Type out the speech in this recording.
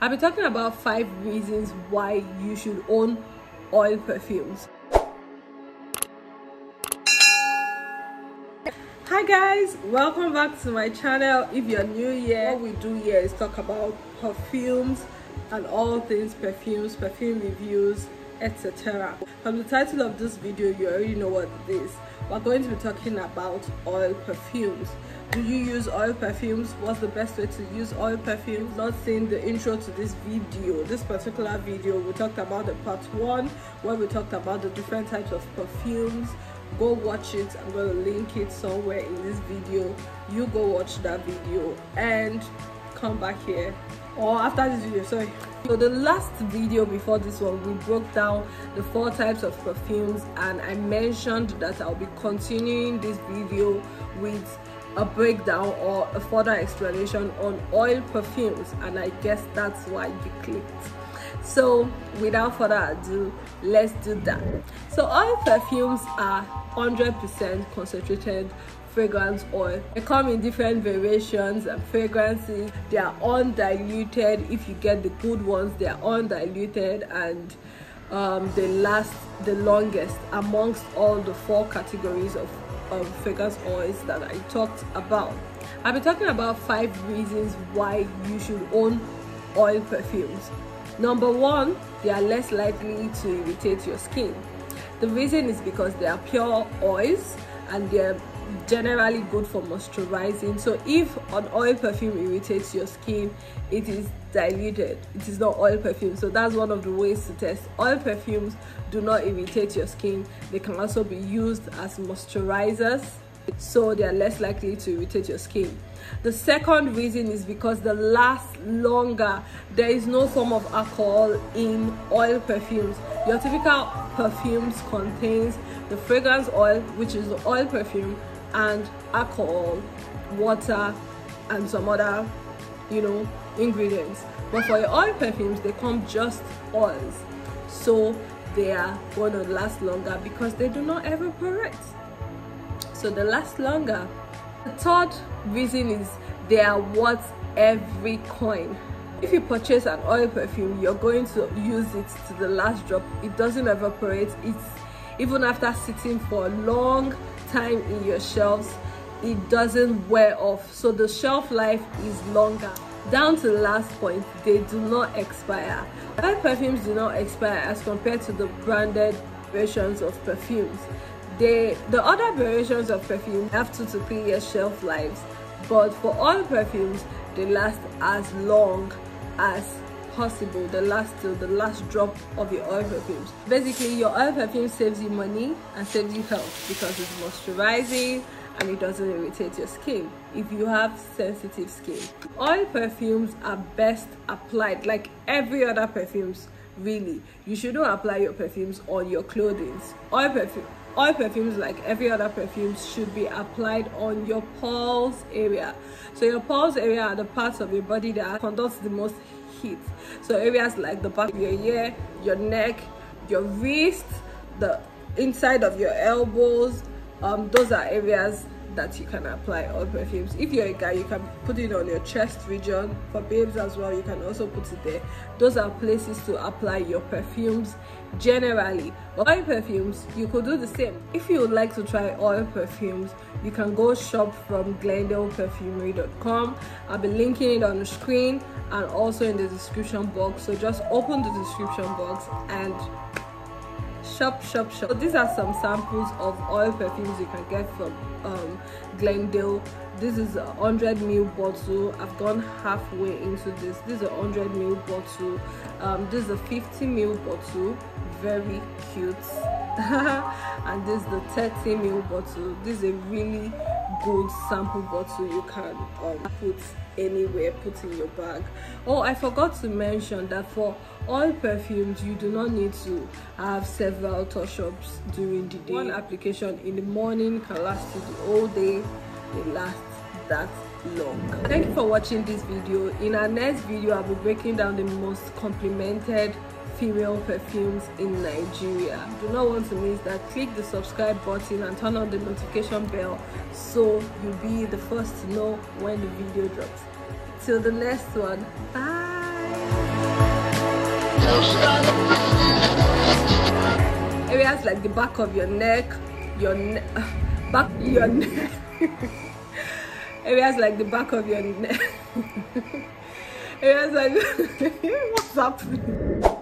I'll be talking about five reasons why you should own oil perfumes. Hi guys, welcome back to my channel. If you're new here, what we do here is talk about perfumes and all things perfumes, perfume reviews, etc. From the title of this video, you already know what it is. We're going to be talking about oil perfumes. Do you use oil perfumes? What's the best way to use oil perfumes? Not seeing the intro to this video this particular video we talked about the part one where we talked about the different types of perfumes. Go watch it. I'm going to link it somewhere in this video. You go watch that video and come back here or after this video sorry. So the last video before this one we broke down the four types of perfumes and i mentioned that i'll be continuing this video with a breakdown or a further explanation on oil perfumes and i guess that's why you clicked. So without further ado let's do that. So oil perfumes are 100% concentrated fragrance oil they come in different variations and fragrances they are undiluted if you get the good ones they are undiluted and um, they last the longest amongst all the four categories of of fragrance oils that I talked about. I'll be talking about five reasons why you should own oil perfumes. Number one, they are less likely to irritate your skin. The reason is because they are pure oils and they're generally good for moisturizing. So if an oil perfume irritates your skin it is diluted. It is not oil perfume. So that's one of the ways to test. Oil perfumes do not irritate your skin. They can also be used as moisturizers so they are less likely to irritate your skin. The second reason is because they last longer. There is no form of alcohol in oil perfumes. Your typical perfumes contains the fragrance oil which is the oil perfume and alcohol water and some other you know ingredients. But for your oil perfumes they come just oils. So they are going to last longer because they do not evaporate so they last longer. The third reason is they are worth every coin. If you purchase an oil perfume you're going to use it to the last drop. It doesn't evaporate. It's even after sitting for a long time in your shelves it doesn't wear off. So the shelf life is longer. Down to the last point they do not expire. Oil perfumes do not expire as compared to the branded versions of perfumes? They the other variations of perfume have two to three year shelf lives but for oil perfumes they last as long as possible the last till the last drop of your oil perfumes basically your oil perfume saves you money and saves you health because it's moisturizing and it doesn't irritate your skin. If you have sensitive skin oil perfumes are best applied like every other perfumes really you shouldn't apply your perfumes on your clothing. Oil perfume oil perfumes like every other perfumes should be applied on your pulse area. So your pulse area are the parts of your body that conducts the most heat. So areas like the back of your ear your neck your wrist the inside of your elbows um, those are areas that you can apply oil perfumes. If you're a guy you can put it on your chest region. For babes as well you can also put it there. Those are places to apply your perfumes. Generally oil perfumes you could do the same. If you would like to try oil perfumes you can go shop from glendaleperfumery.com i'll be linking it on the screen and also in the description box. So just open the description box and shop shop shop. So these are some samples of oil perfumes you can get from um, glendale. This is a 100 ml bottle. I've gone halfway into this. This is a 100 ml bottle. Um, this is a 50 ml bottle. Very cute. And this is the 30 ml bottle. This is a really good sample bottle you can um, put anywhere put in your bag. Oh i forgot to mention that for all perfumes you do not need to have several touch-ups during the day. One application in the morning can last you the whole day they last that long. Thank you for watching this video. In our next video i'll be breaking down the most complimented female perfumes in Nigeria. Do not want to miss that. Click the subscribe button and turn on the notification bell so you'll be the first to know when the video drops. Till the next one, bye! Areas like the back of your neck, your ne back your neck. Areas like the back of your neck. Areas like what's happening?